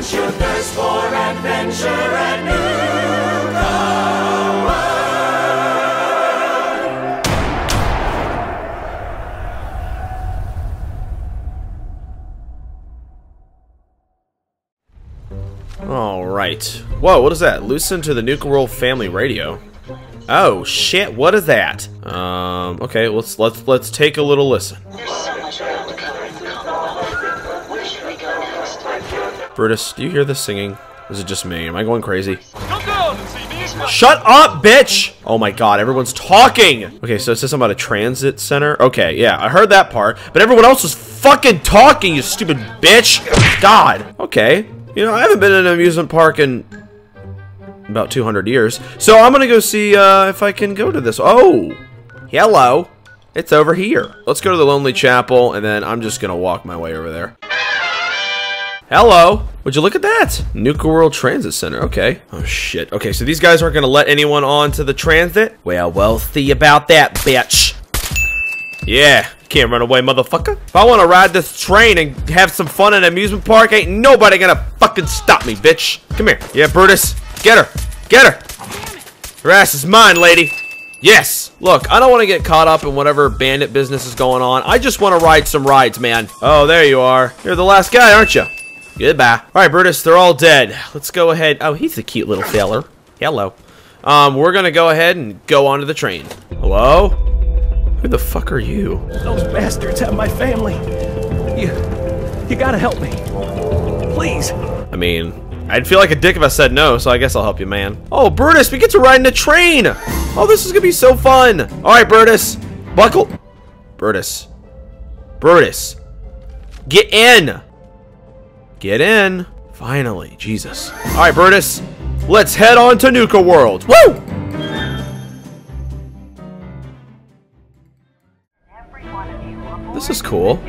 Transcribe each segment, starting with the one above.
quench your thirst for adventure and new All right. Whoa, what is that? Listen to the Nuka World Family Radio. Oh shit! What is that? Um. Okay. Let's let's let's take a little listen. Brutus, do you hear this singing? Is it just me? Am I going crazy? Shut up, bitch! Oh my god, everyone's talking! Okay, so it says something about a transit center. Okay, yeah, I heard that part, but everyone else was fucking talking, you stupid bitch! God! Okay. You know, I haven't been in an amusement park in about 200 years, so I'm gonna go see uh, if I can go to this. Oh! Hello! It's over here. Let's go to the Lonely Chapel, and then I'm just gonna walk my way over there. Hello. Would you look at that? Nuka World Transit Center. Okay. Oh, shit. Okay, so these guys aren't going to let anyone onto the transit? Well, we'll see about that, bitch. Yeah. Can't run away, motherfucker. If I want to ride this train and have some fun in an amusement park, ain't nobody gonna fucking stop me, bitch. Come here. Yeah, Brutus. Get her. Get her. Her ass is mine, lady. Yes! Look, I don't want to get caught up in whatever bandit business is going on. I just want to ride some rides, man. Oh, there you are. You're the last guy, aren't you? Goodbye. Alright, Brutus, they're all dead. Let's go ahead. Oh, he's a cute little feller. Hello. Um, we're gonna go ahead and go onto the train. Hello? Who the fuck are you? Those bastards have my family. You, you gotta help me. Please. I mean, I'd feel like a dick if I said no, so I guess I'll help you, man. Oh, Brutus, we get to ride in a train! Oh, this is gonna be so fun! Alright, Brutus, buckle. Brutus. Brutus. Get in! Get in. Finally, Jesus. Alright, Brutus, let's head on to Nuka World. Woo! This is cool.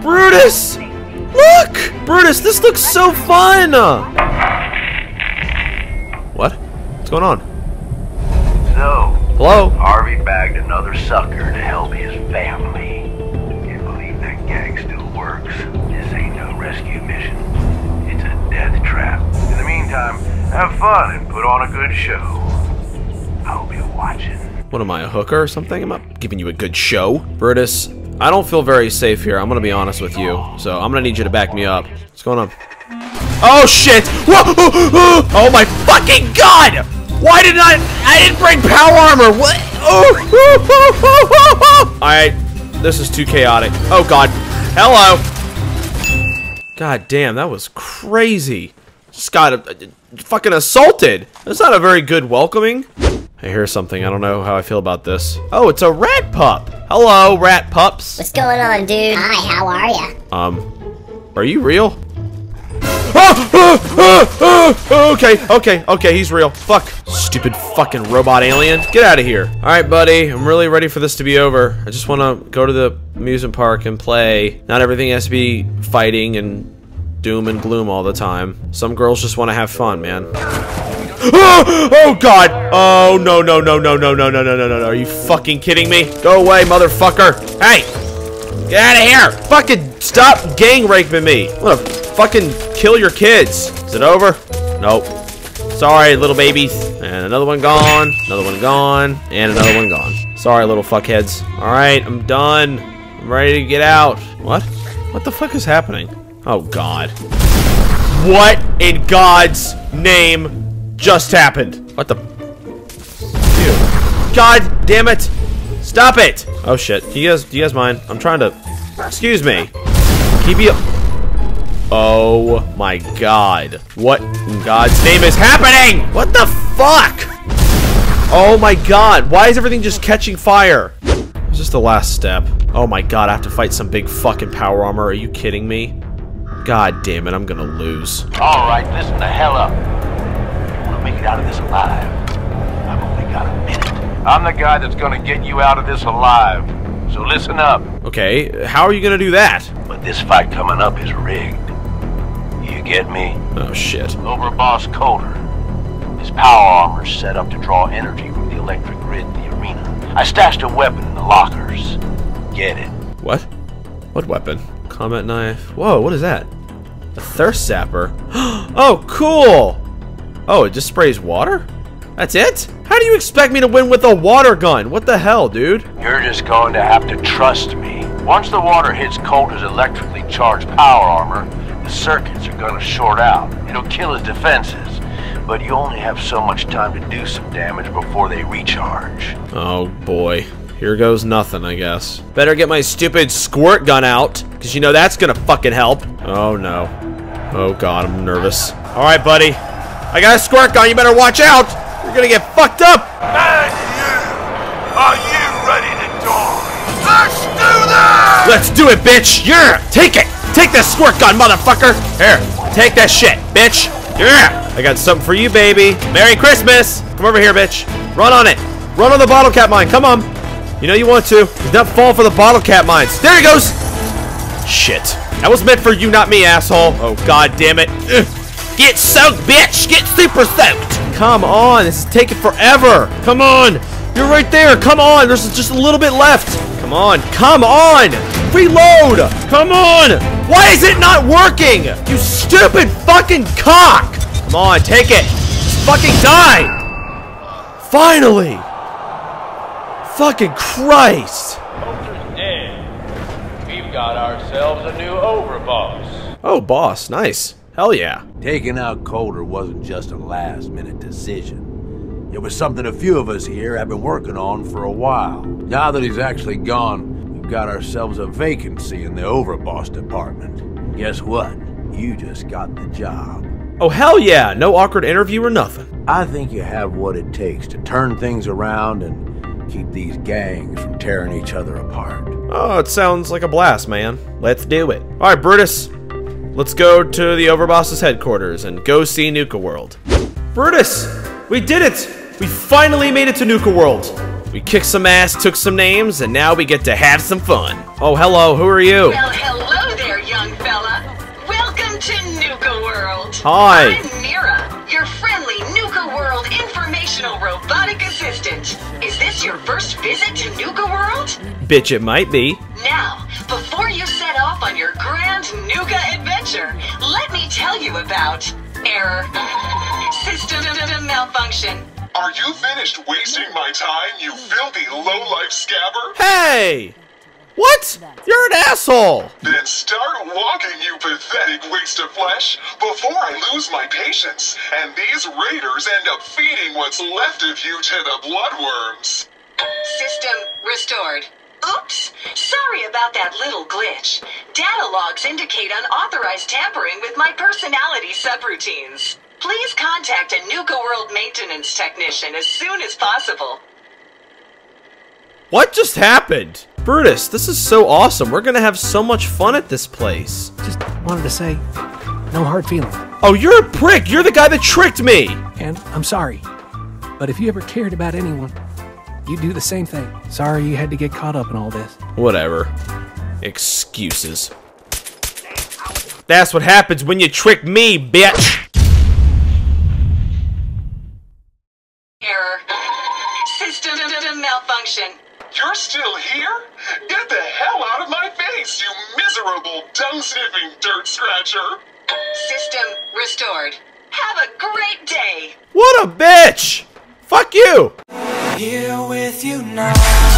Brutus! Look! Brutus, this looks so fun! What? What's going on? So, Hello? Harvey bagged another sucker to help his family. Works. This ain't no rescue mission. It's a death trap. In the meantime, have fun and put on a good show. I hope you're watching. What am I, a hooker or something? I'm not giving you a good show. Brutus, I don't feel very safe here. I'm gonna be honest with you. So I'm gonna need you to back me up. What's going on? Oh shit! Oh my fucking god! Why did I? I didn't bring power armor. What? Oh! Alright, this is too chaotic. Oh god. Hello. God damn, that was crazy. Just got uh, fucking assaulted. That's not a very good welcoming. I hear something. I don't know how I feel about this. Oh, it's a rat pup. Hello, rat pups. What's going on, dude? Hi, how are ya? Um, are you real? Okay, okay, okay, he's real. Fuck. Stupid fucking robot alien. Get out of here. Alright, buddy. I'm really ready for this to be over. I just want to go to the amusement park and play. Not everything has to be fighting and doom and gloom all the time. Some girls just want to have fun, man. oh god! Oh no no no no no no no no no no! Are you fucking kidding me? Go away, motherfucker! Hey! Get out of here! Fucking stop gang raping me! I'm gonna fucking kill your kids. Is it over? Nope. Sorry, little babies. And another one gone. Another one gone. And another one gone. Sorry, little fuckheads. Alright, I'm done. I'm ready to get out. What? What the fuck is happening? Oh god. What in God's name just happened? What the? Ew. God damn it! Stop it! Oh shit. Do you guys, do you guys mind? I'm trying to. Excuse me. Keep you. Oh my god. What in God's name is happening? What the fuck? Oh my god. Why is everything just catching fire? It's just the last step. Oh my god, I have to fight some big fucking power armor. Are you kidding me? God damn it, I'm gonna lose. Alright, listen the hell up. Want to make it out of this alive. I've only got a minute. I'm the guy that's gonna get you out of this alive. So listen up. Okay, how are you gonna do that? But this fight coming up is rigged. Get me? Oh shit. Over Boss Colter. His power armor's set up to draw energy from the electric grid in the arena. I stashed a weapon in the lockers. Get it. What? What weapon? Combat knife. Whoa, what is that? A Thirst Zapper? oh, cool. Oh, it just sprays water? That's it? How do you expect me to win with a water gun? What the hell, dude? You're just going to have to trust me. Once the water hits Colter's electrically charged power armor, the circuits are gonna short out. It'll kill his defenses. But you only have so much time to do some damage before they recharge. Oh, boy. Here goes nothing, I guess. Better get my stupid squirt gun out, because you know that's gonna fucking help. Oh, no. Oh, God, I'm nervous. All right, buddy. I got a squirt gun. You better watch out. You're gonna get fucked up. And you! Are you ready to die? Let's do that! Let's do it, bitch. Yeah, take it. Take this squirt gun, motherfucker. Here, take that shit, bitch. Yeah. I got something for you, baby. Merry Christmas. Come over here, bitch. Run on it. Run on the bottle cap mine. Come on. You know you want to. Do not fall for the bottle cap mines. There he goes. Shit. That was meant for you, not me, asshole. Oh, god damn it. Ugh. Get soaked, bitch. Get super soaked. Come on. This is taking forever. Come on. You're right there. Come on. There's just a little bit left. Come on. Come on. Reload. Come on. Why is it not working? You stupid fucking cock. Come on. Take it. Just fucking die. Finally. Fucking Christ. Colter's dead. We've got ourselves a new overboss. Oh, boss. Nice. Hell yeah. Taking out Colter wasn't just a last minute decision. It was something a few of us here have been working on for a while. Now that he's actually gone, we've got ourselves a vacancy in the overboss department. Guess what? You just got the job. Oh, hell yeah. No awkward interview or nothing. I think you have what it takes to turn things around and keep these gangs from tearing each other apart. Oh, it sounds like a blast, man. Let's do it. All right, Brutus. Let's go to the Overboss's headquarters and go see Nuka World. Brutus! We did it! We finally made it to Nuka World. We kicked some ass, took some names, and now we get to have some fun. Oh, hello. Who are you? Well, hello there, young fella. Welcome to Nuka World. Hi. I'm Mira, your friendly Nuka World informational robotic assistant. Is this your first visit to Nuka World? Bitch, it might be. Now, before you set off on your grand Nuka adventure, let me tell you about error, system malfunction. Are you finished wasting my time, you filthy low-life scabber? Hey! What? You're an asshole! Then start walking, you pathetic waste of flesh, before I lose my patience, and these raiders end up feeding what's left of you to the bloodworms. System restored. Oops! Sorry about that little glitch. Data logs indicate unauthorized tampering with my personality subroutines. Please contact a Nuka World maintenance technician as soon as possible. What just happened? Brutus, this is so awesome. We're gonna have so much fun at this place. Just wanted to say, no hard feelings. Oh, you're a prick! You're the guy that tricked me! And I'm sorry. But if you ever cared about anyone, you'd do the same thing. Sorry you had to get caught up in all this. Whatever. Excuses. That's what happens when you trick me, bitch! You miserable, dung-sniffing dirt scratcher! System restored. Have a great day. What a bitch! Fuck you! Here with you now.